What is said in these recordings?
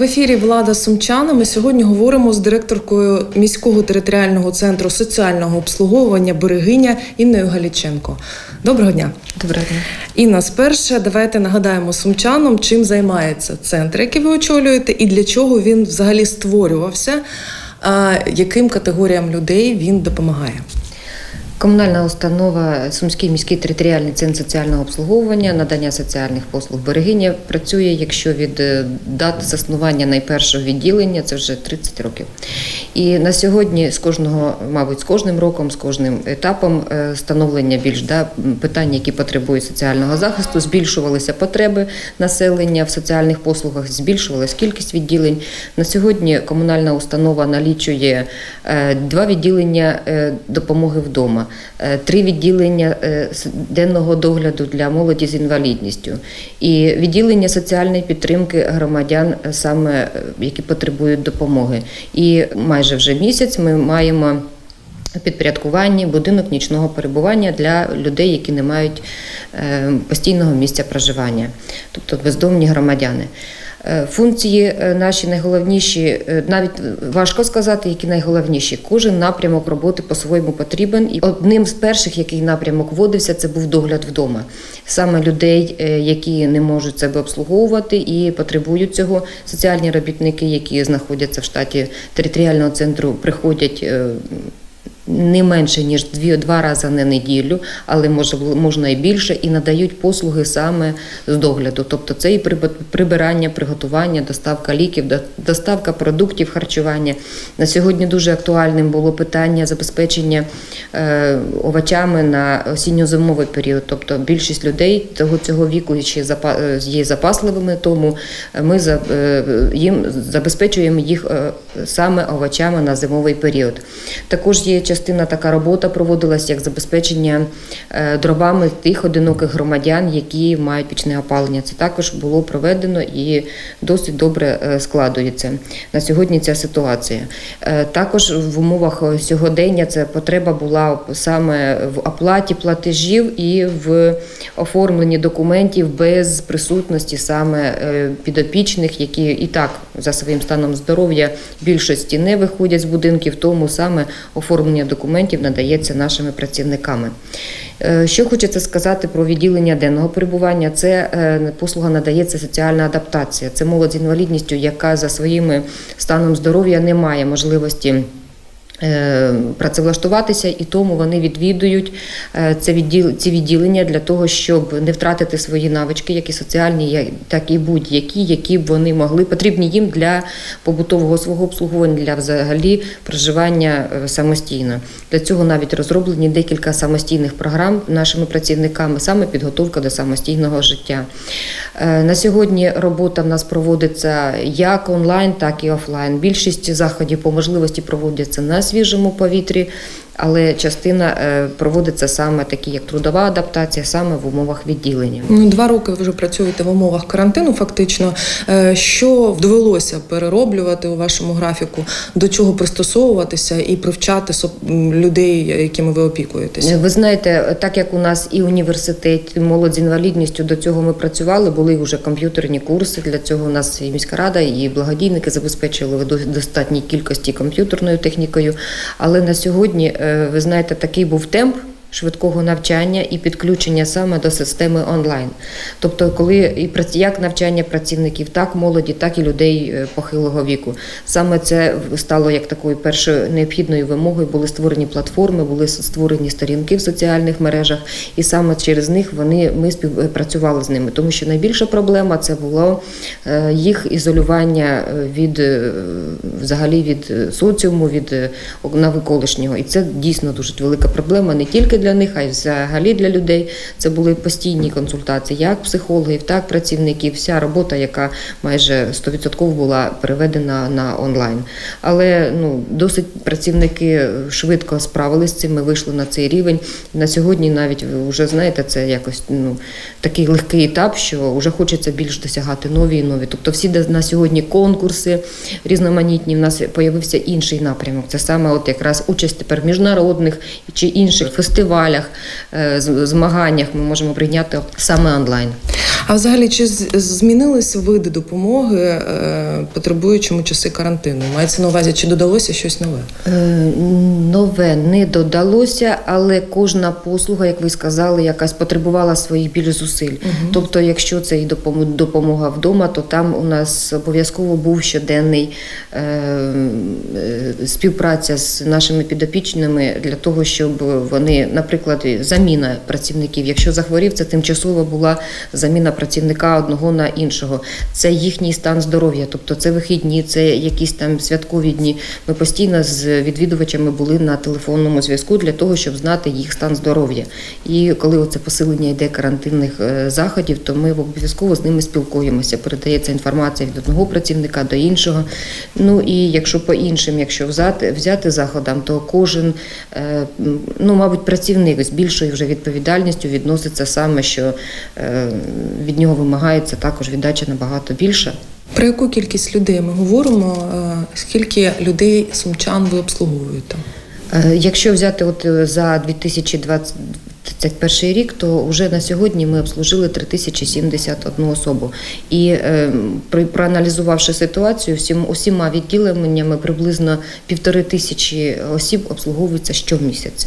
В ефірі Влада Сумчана. Ми сьогодні говоримо з директоркою міського територіального центру соціального обслуговування Берегиня Інною Галіченко. Доброго дня. Доброго дня. Інна, сперше давайте нагадаємо сумчанам, чим займається центр, який ви очолюєте, і для чого він взагалі створювався, яким категоріям людей він допомагає. Комунальна установа Сумський міський територіальний центр соціального обслуговування, надання соціальних послуг берегиня працює, якщо від е, дати заснування найпершого відділення, це вже 30 років. І на сьогодні з кожного, мабуть, з кожним роком, з кожним етапом е, становлення більш да, питань, які потребують соціального захисту, збільшувалися потреби населення в соціальних послугах, збільшувалась кількість відділень. На сьогодні комунальна установа налічує е, два відділення допомоги вдома. Е, три відділення е, денного догляду для молоді з інвалідністю і відділення соціальної підтримки громадян, е, саме які потребують допомоги. І майже вже місяць ми маємо. Підпорядкуванні будинок нічного перебування для людей, які не мають постійного місця проживання, тобто бездомні громадяни. Е, функції е, наші найголовніші, е, навіть важко сказати, які найголовніші. Кожен напрямок роботи по-своєму потрібен. І одним з перших, який напрямок вводився, це був догляд вдома. Саме людей, які не можуть себе обслуговувати і потребують цього. Соціальні робітники, які знаходяться в штаті територіального центру, приходять не менше ніж дві два рази на неділю, але може можна і більше, і надають послуги саме з догляду. Тобто це і прибирання, приготування, доставка ліків, доставка продуктів харчування. На сьогодні дуже актуальним було питання забезпечення е, овочами на осінньо-зимовий період. Тобто більшість людей цього віку є запасливими, тому ми е, їм забезпечуємо їх е, саме овочами на зимовий період. Також є частина така робота проводилась як забезпечення е, дровами тих одиноких громадян, які мають пічне опалення. Це також було проведено і досить добре е, складується на сьогодні. Ця ситуація е, також в умовах сьогодення це потреба була саме в оплаті платежів і в оформленні документів без присутності саме підопічних, які і так за своїм станом здоров'я більшості не виходять з будинків, тому саме оформлення документів надається нашими працівниками. Е, що хочеться сказати про відділення денного перебування, це е, послуга надається соціальна адаптація. Це молодь з інвалідністю, яка за своїм станом здоров'я не має можливості. Е, працевлаштуватися, і тому вони відвідують е, це відділ, ці відділення для того, щоб не втратити свої навички, як і соціальні, так і будь-які, які б вони могли потрібні їм для побутового свого обслуговування, для взагалі проживання е, самостійно. Для цього навіть розроблені декілька самостійних програм нашими працівниками, саме підготовка до самостійного життя. На сьогодні робота в нас проводиться як онлайн, так і офлайн. Більшість заходів по можливості проводяться на свіжому повітрі але частина е, проводиться саме такі, як трудова адаптація, саме в умовах відділення. Ну, два роки ви вже працюєте в умовах карантину. Фактично, е, що довелося перероблювати у вашому графіку, до чого пристосовуватися і привчати людей, якими ви опікуєтеся? Ви знаєте, так як у нас і університет, і молодь з інвалідністю до цього ми працювали, були вже комп'ютерні курси. Для цього у нас і міська рада, і благодійники забезпечили в достатній кількості комп'ютерною технікою. Але на сьогодні е, ви знаєте, такий був темп швидкого навчання і підключення саме до системи онлайн. Тобто, коли і як навчання працівників, так молоді, так і людей е, похилого віку. Саме це стало як такою першою необхідною вимогою. Були створені платформи, були створені сторінки в соціальних мережах, і саме через них вони ми співпрацювали з ними, тому що найбільша проблема це було е, їх ізолювання е, від взагалі від соціуму, від навколишнього. І це дійсно дуже велика проблема не тільки для них, а й взагалі для людей. Це були постійні консультації, як психологів, так і працівників. Вся робота, яка майже 100% була переведена на онлайн. Але ну досить працівники швидко справилися з цим. Ми вийшли на цей рівень. На сьогодні навіть ви вже знаєте, це якось ну такий легкий етап, що вже хочеться більш досягати нові і нові. Тобто, всі на сьогодні конкурси різноманітні. В нас з'явився інший напрямок. Це саме от якраз участь тепер міжнародних чи інших фестивалів фестивалях, е, змаганнях ми можемо прийняти саме онлайн. А взагалі, чи змінилися види допомоги е, потребуючому часи карантину? Мається на увазі, чи додалося щось нове? Е, Нове не додалося, але кожна послуга, як ви сказали, якась потребувала своїх більш зусиль. Тобто, якщо це і допом- допомога вдома, то там у нас обов'язково був щоденний е, співпраця з нашими підопічними для того, щоб вони, наприклад, заміна працівників. Якщо захворів, це тимчасово була заміна працівника одного на іншого. Це їхній стан здоров'я, тобто це вихідні, це якісь там святкові дні. Ми постійно з відвідувачами були на телефонному зв'язку для того, щоб знати їх стан здоров'я. І коли оце посилення йде карантинних е, заходів, то ми обов'язково з ними спілкуємося. Передається інформація від одного працівника до іншого. Ну і якщо по іншим, якщо взяти, взяти заходам, то кожен, е, ну мабуть, працівник з більшою вже відповідальністю відноситься саме, що е, від нього вимагається також віддача набагато більша. Про яку кількість людей ми говоримо? Е, Скільки людей сумчан ви обслуговуєте? Е, Якщо взяти от е, за 2021 рік, то вже на сьогодні ми обслужили 3071 особу. І е, проаналізувавши ситуацію, всім усіма відділеннями приблизно півтори тисячі осіб обслуговуються щомісяця.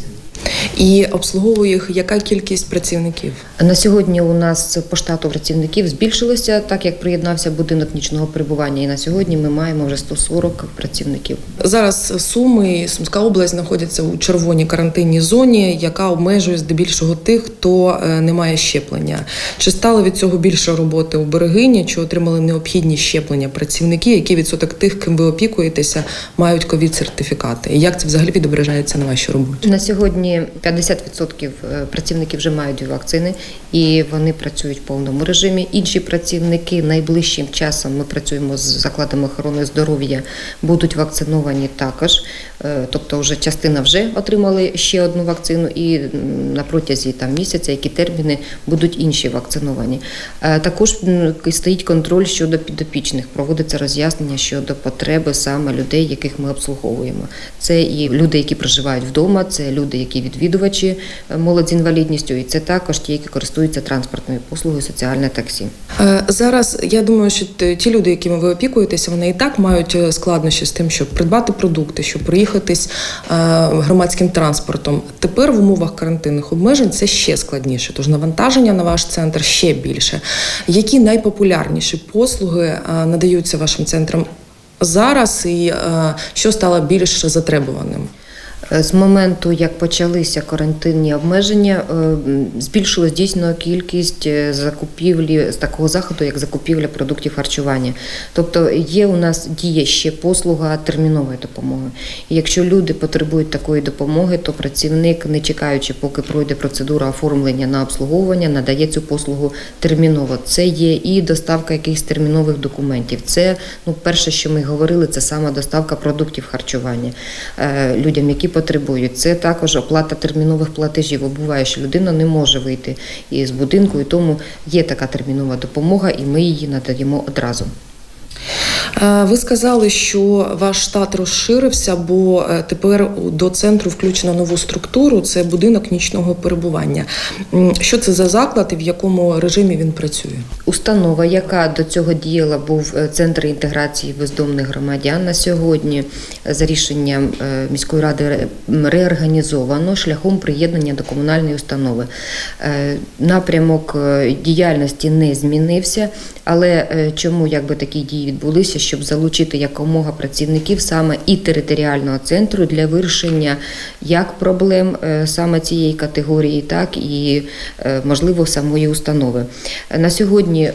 І обслуговує їх яка кількість працівників? На сьогодні у нас по штату працівників збільшилося, так як приєднався будинок нічного перебування. І на сьогодні ми маємо вже 140 працівників. Зараз Суми і Сумська область знаходяться у червоній карантинній зоні, яка обмежує здебільшого тих, хто е, не має щеплення. Чи стало від цього більше роботи у берегині? Чи отримали необхідні щеплення працівники? Який відсоток тих, ким ви опікуєтеся, мають ковід сертифікати? І як це взагалі відображається на вашій роботі? На сьогодні 50% працівників вже мають вакцини і вони працюють в повному режимі. Інші працівники найближчим часом ми працюємо з закладами охорони здоров'я, будуть вакциновані також. Е, Тобто, вже частина вже отримали ще одну вакцину, і на протязі там місяця, які терміни будуть інші вакциновані. Е, Також стоїть контроль щодо підопічних, проводиться роз'яснення щодо потреби саме людей, яких ми обслуговуємо. Це і люди, які проживають вдома, це люди, які відвідувачі е, молодь з інвалідністю, і це також ті, які користуються транспортною послугою соціальне таксі. Е, Зараз я думаю, що ті люди, якими ви опікуєтеся, вони і так мають е, складнощі з тим, щоб придбати продукти, щоб проїхатись громадським транспортом. Тепер в умовах карантинних обмежень це ще складніше, тож навантаження на ваш центр ще більше. Які найпопулярніші послуги надаються вашим центрам зараз, і що стало більш затребуваним? Е, З моменту, як почалися карантинні обмеження, е, збільшилась дійсно кількість е, закупівлі з такого заходу, як закупівля продуктів харчування. Тобто є у нас діє ще послуга термінової допомоги. І якщо люди потребують такої допомоги, то працівник, не чекаючи, поки пройде процедура оформлення на обслуговування, надає цю послугу терміново. Це є і доставка якихось термінових документів. Це ну, перше, що ми говорили, це саме доставка продуктів харчування людям, які потребують. Це також оплата термінових платежів. Бо Буває, що людина не може вийти із будинку, і тому є така термінова допомога, і ми її надаємо одразу. Е, Ви сказали, що ваш штат розширився, бо е, тепер до центру включено нову структуру. Це будинок нічного перебування. Що це за заклад і в якому режимі він працює? Установа, яка до цього діяла, був е, центр інтеграції бездомних громадян. На сьогодні за рішенням міської ради реорганізовано шляхом приєднання до комунальної установи. Напрямок діяльності не змінився, але чому якби такі дії відбулися, щоб залучити якомога працівників саме і територіального центру для вирішення як проблем е, саме цієї категорії, так і е, можливо самої установи. Е, На сьогодні.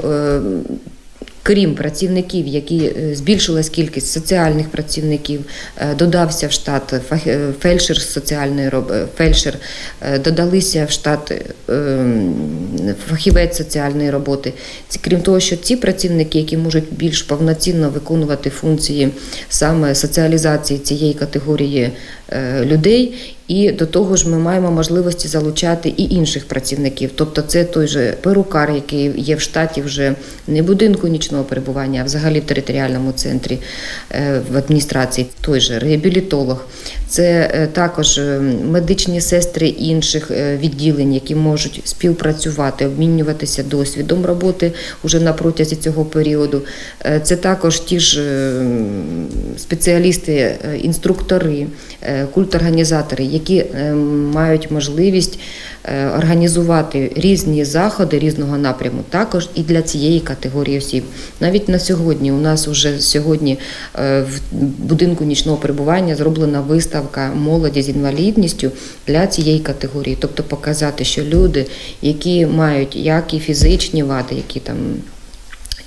Крім працівників, які е, збільшилась кількість соціальних працівників, е, додався в штат е, фельдшер соціальної фельдшер, додалися в штат е, фахівець соціальної роботи. Крім того, що ці працівники, які можуть більш повноцінно виконувати функції саме соціалізації цієї категорії людей, І до того ж, ми маємо можливості залучати і інших працівників. Тобто, це той же перукар, який є в штаті вже не будинку нічного перебування, а взагалі в територіальному центрі е, в адміністрації, той же реабілітолог. Це е, також е, медичні сестри інших е, відділень, які можуть співпрацювати, обмінюватися досвідом роботи уже на протязі цього періоду. Е, Це також ті ж е, спеціалісти, е, інструктори, е, культорганізатори, які е, мають можливість е, організувати різні заходи різного напряму, також і для цієї категорії осіб. Навіть на сьогодні у нас вже сьогодні е, в будинку нічного перебування зроблена виставка молоді з інвалідністю для цієї категорії, тобто показати, що люди, які мають як і фізичні вади, які там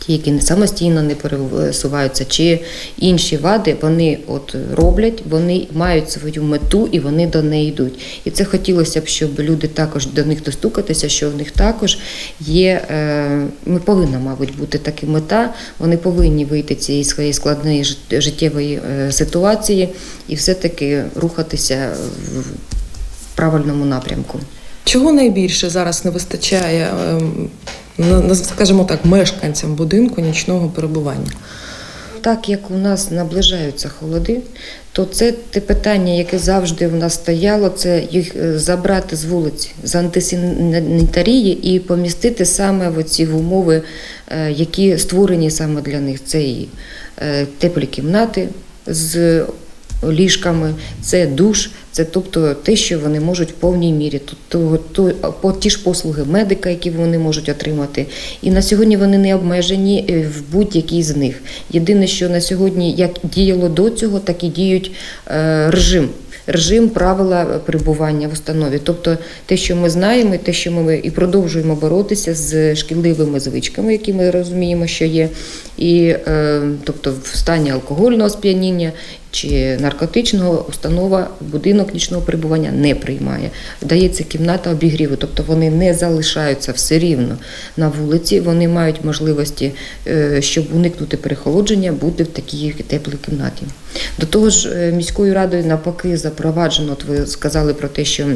ті, які не самостійно не пересуваються, чи інші вади, вони от роблять, вони мають свою мету і вони до неї йдуть. І це хотілося б, щоб люди також до них достукатися, що в них також є, е, ми повинна, мабуть, бути така мета. Вони повинні вийти цієї своєї складної життєвої е, ситуації і все-таки рухатися в правильному напрямку. Чого найбільше зараз не вистачає, ем, скажімо так, мешканцям будинку нічного перебування? Так як у нас наближаються холоди, то це те питання, яке завжди в нас стояло, це їх е, забрати з вулиці з антисанітарії і помістити саме в ці умови, е, які створені саме для них. Це і е, теплі кімнати з ліжками, це душ, це тобто те, що вони можуть в повній мірі. Тобто то, по ті ж послуги медика, які вони можуть отримати. І на сьогодні вони не обмежені е, в будь-якій з них. Єдине, що на сьогодні як діяло до цього, так і діють е, режим. Режим правила перебування в установі, тобто те, що ми знаємо, те, що ми і продовжуємо боротися з шкідливими звичками, які ми розуміємо, що є, і е, тобто в стані алкогольного сп'яніння чи наркотичного установа будинок нічного перебування не приймає. Дається кімната обігріву, тобто вони не залишаються все рівно на вулиці. Вони мають можливості, е, щоб уникнути перехолодження, бути в такій теплій кімнаті. До того ж, е, міською радою навпаки запроваджено. От ви сказали про те, що.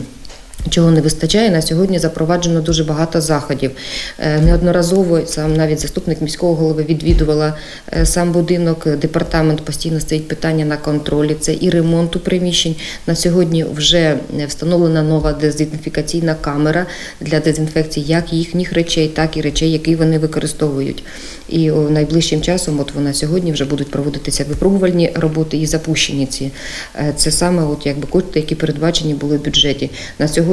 Чого не вистачає на сьогодні запроваджено дуже багато заходів. Е, Неодноразово сам навіть заступник міського голови відвідувала е, сам будинок. Департамент постійно стоїть питання на контролі. Це і ремонту приміщень. На сьогодні вже встановлена нова дезінфікаційна камера для дезінфекції як їхніх речей, так і речей, які вони використовують. І найближчим часом, от вона сьогодні вже будуть проводитися випробувальні роботи і запущені ці. Е, Це саме от якби кошти, які передбачені були в бюджеті. На сьогодні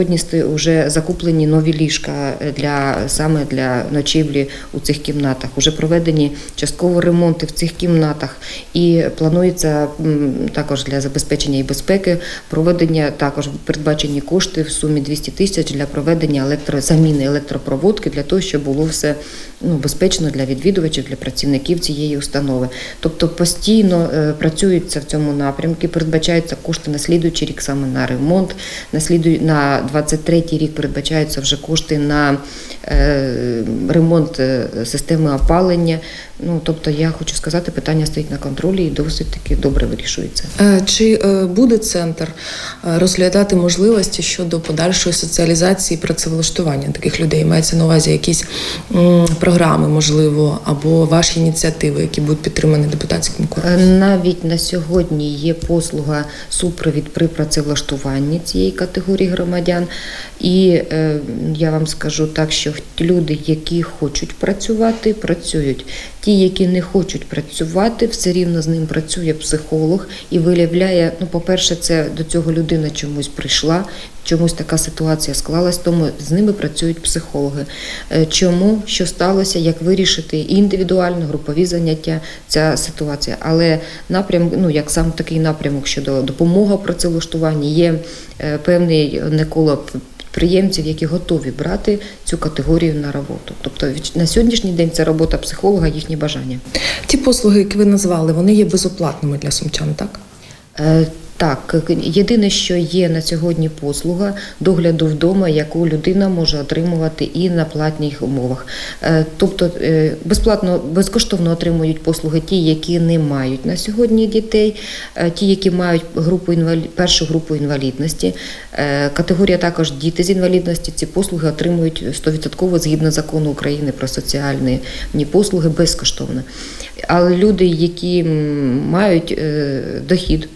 вже закуплені нові ліжка для саме для ночівлі у цих кімнатах. Уже проведені частково ремонти в цих кімнатах, і планується також для забезпечення і безпеки проведення також передбачені кошти в сумі 200 тисяч для проведення електрозаміни електропроводки для того, щоб було все ну, безпечно для відвідувачів, для працівників цієї установи. Тобто постійно е, працюється в цьому напрямку, передбачаються кошти на слідуючий рік саме на ремонт, на сліду на 23-й рік передбачаються вже кошти на е, ремонт е, системи опалення. Ну тобто, я хочу сказати, питання стоїть на контролі і досить таки добре вирішується. Е, Чи буде центр розглядати можливості щодо подальшої соціалізації і працевлаштування таких людей? Мається на увазі якісь програми, можливо, або ваші ініціативи, які будуть підтримані депутатським корпусом? Навіть на сьогодні є послуга супровід при працевлаштуванні цієї категорії громадян. І е, я вам скажу так, що люди, які хочуть працювати, працюють. Ті, які не хочуть працювати, все рівно з ним працює психолог і виявляє, ну, по-перше, це до цього людина чомусь прийшла, чомусь така ситуація склалась, тому з ними працюють психологи. Е, Чому, що сталося, як вирішити індивідуально, групові заняття, ця ситуація. Але напрям, ну як сам такий напрямок щодо допомоги працевлаштуванні, є е, певний неколо підприємців, які готові брати цю категорію на роботу. Тобто на сьогоднішній день це робота психолога, їхнє бажання. Ті послуги, які ви назвали, вони є безоплатними для сумчан, так? Так, єдине, що є на сьогодні послуга догляду вдома, яку людина може отримувати і на платних умовах. Е, Тобто е, безплатно, безкоштовно отримують послуги ті, які не мають на сьогодні дітей, е, ті, які мають групу інвалі... першу групу інвалідності. Категорія також діти з інвалідності. Ці послуги отримують 100% згідно закону України про соціальні послуги безкоштовно. Але люди, які мають дохід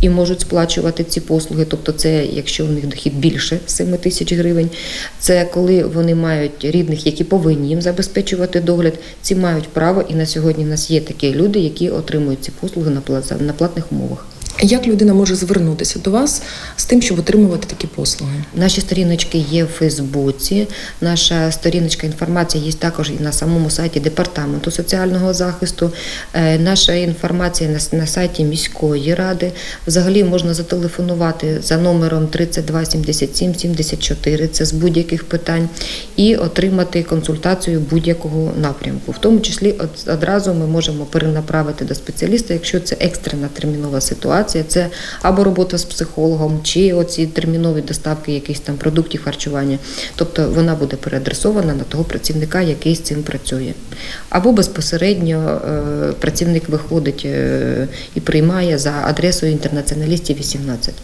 і можуть сплачувати ці послуги, тобто це якщо у них дохід більше 7 тисяч гривень, це коли вони мають рідних, які повинні їм забезпечувати догляд, ці мають право, і на сьогодні в нас є такі люди, які отримують ці послуги на пла- платних умовах. Як людина може звернутися до вас з тим, щоб отримувати такі послуги? Наші сторіночки є в Фейсбуці. Наша сторіночка інформація є також і на самому сайті департаменту соціального захисту. Е, Наша інформація на, сайті міської ради. Взагалі можна зателефонувати за номером 32 77 74, Це з будь-яких питань, і отримати консультацію будь-якого напрямку. В тому числі одразу ми можемо перенаправити до спеціаліста, якщо це екстрена термінова ситуація. Це або робота з психологом, чи оці термінові доставки якихось там продуктів харчування. Тобто вона буде переадресована на того працівника, який з цим працює. Або безпосередньо е, працівник виходить е, і приймає за адресою інтернаціоналістів 18.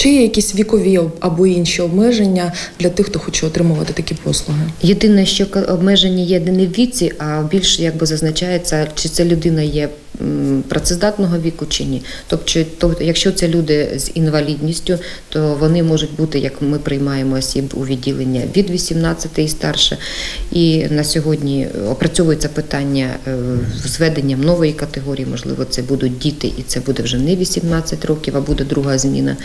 Чи є якісь вікові або інші обмеження для тих, хто хоче отримувати такі послуги? Єдине, що обмеження є не в віці, а більше якби зазначається, чи ця людина є працездатного віку чи ні. Тобто, якщо це люди з інвалідністю, то вони можуть бути, як ми приймаємо осіб у відділення від 18 і старше. І на сьогодні опрацьовується питання е, з введенням нової категорії. Можливо, це будуть діти, і це буде вже не 18 років, а буде друга зміна.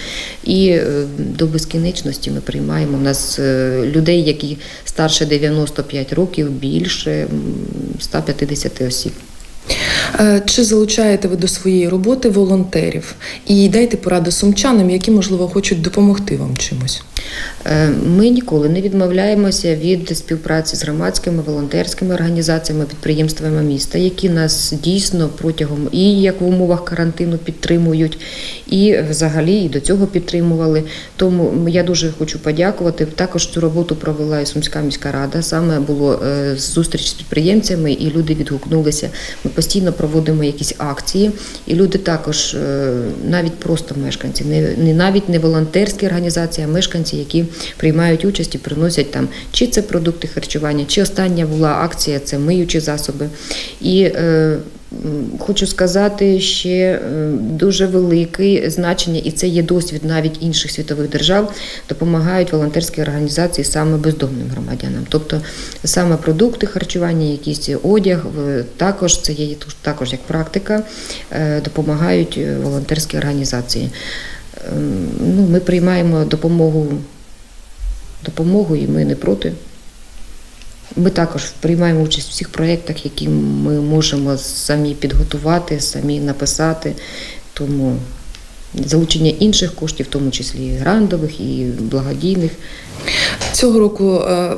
І е, до безкінечності ми приймаємо. У нас е, людей, які старше 95 років, більше м, 150 осіб. Е, Чи залучаєте ви до своєї роботи волонтерів? І дайте пораду сумчанам, які, можливо, хочуть допомогти вам чимось. Е, Ми ніколи не відмовляємося від співпраці з громадськими волонтерськими організаціями, підприємствами міста, які нас дійсно протягом і як в умовах карантину підтримують, і взагалі і до цього підтримували. Тому я дуже хочу подякувати. Також цю роботу провела і Сумська міська рада. Саме було е, зустріч з підприємцями, і люди відгукнулися. Ми постійно проводимо якісь акції, і люди також, е, навіть просто мешканці, не, навіть не волонтерські організації, а мешканці, які приймають участь і приносять там чи це продукти харчування, чи остання була акція, це миючі засоби. І е, Хочу сказати ще е, дуже велике значення, і це є досвід навіть інших світових держав, допомагають волонтерські організації саме бездомним громадянам. Тобто саме продукти харчування, якийсь одяг, також це є також як практика, е, допомагають е, волонтерські організації. Ем, Ну, ми приймаємо допомогу, допомогу, і ми не проти. Ми також приймаємо участь в всіх проєктах, які ми можемо самі підготувати, самі написати. Тому залучення інших коштів, в тому числі і грантових, і благодійних. Цього року е,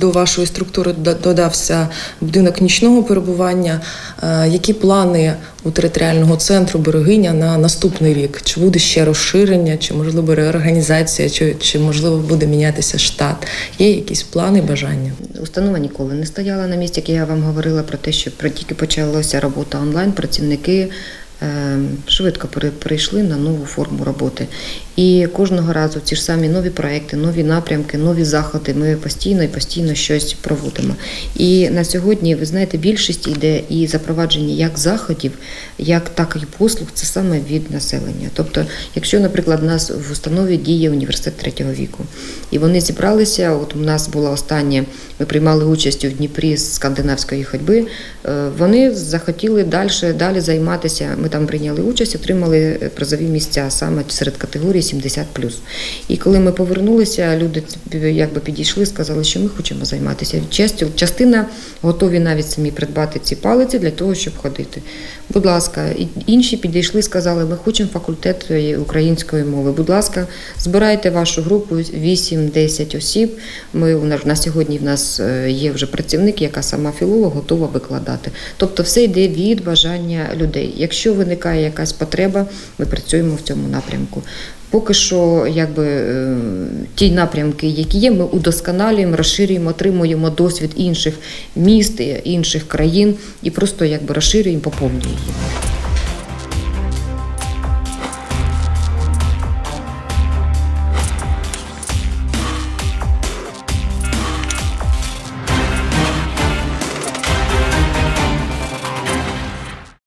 до вашої структури додався будинок нічного перебування. Е, Які плани у територіального центру Берегиня на наступний рік? Чи буде ще розширення, чи можливо реорганізація, чи, чи можливо буде мінятися штат? Є якісь плани, бажання? Установа ніколи не стояла на місці, як я вам говорила про те, що тільки почалася робота онлайн, працівники швидко пере- перейшли на нову форму роботи. І кожного разу ці ж самі нові проекти, нові напрямки, нові заходи. Ми постійно і постійно щось проводимо. І на сьогодні, ви знаєте, більшість йде і запровадження як заходів, як так і послуг, це саме від населення. Тобто, якщо, наприклад, у нас в установі діє університет третього віку, і вони зібралися. От у нас була остання, ми приймали участь у Дніпрі з скандинавської ходьби. е, Вони захотіли далі, далі займатися. Ми там прийняли участь, отримали призові місця саме серед категорій 70 І коли ми повернулися, люди якби підійшли, сказали, що ми хочемо займатися. Частина готові навіть самі придбати ці палиці для того, щоб ходити. Будь ласка, інші підійшли, сказали, ми хочемо факультет е, української мови. Будь ласка, збирайте вашу групу 8-10 осіб. Ми у нас на сьогодні в нас е, є вже працівник, яка сама філолог готова викладати. Тобто, все йде від бажання людей. Якщо виникає якась потреба, ми працюємо в цьому напрямку. Поки що, якби е, ті напрямки, які є, ми удосконалюємо, розширюємо, отримуємо досвід інших міст, інших країн і просто якби розширюємо, поповнюємо.